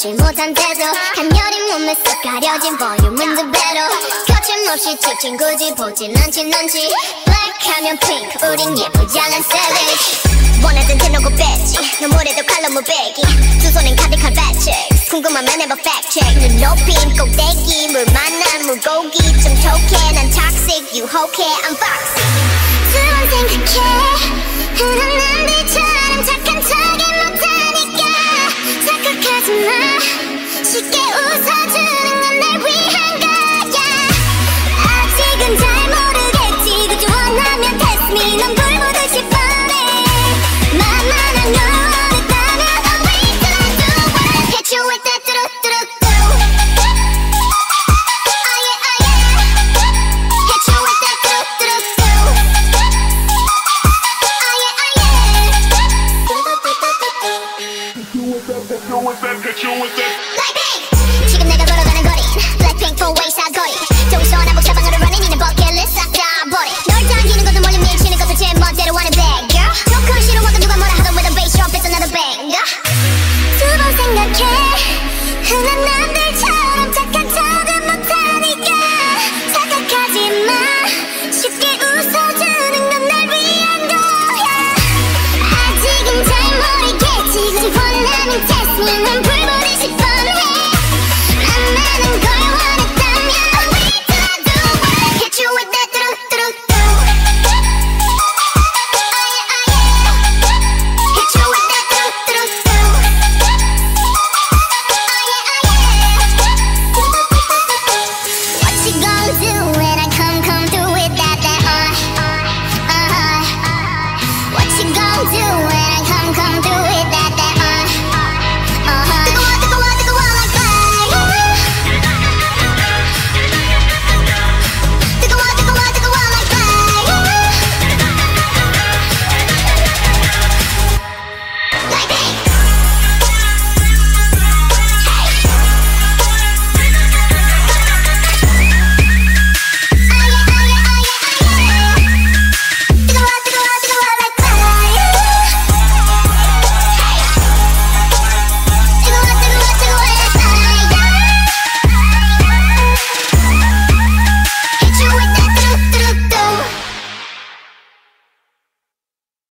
듯한데도 간열린 몸에 쏙 가려진 볼륨은 두 배로 거침없이 찍힌 굳이 보진 않지 Black 하면 pink 우린 않은 savage. 원하던 대놓고 뺐지 너무래도 칼로 무배기. 두 손엔 가득한 배치 궁금하면 해봐 check. 눈 높인 꼭대기 물 만난 물고기. 좀 톡해 난 toxic 유혹해 I'm foxy 두번 생각해 지마 쉽게 지금 내가 걸어가는 거리 Blackpink for way 사거리 동서나 복잡한 거를 running 이는 버킷리스트 싹다 버리 널 당기는 것도 멀리 밀치는 것도 제 멋대로 하는 bad girl 조금 싫어하고 누가 뭐라 하던 with a bass drop it's another banger 두번 생각해 흔한 do doing.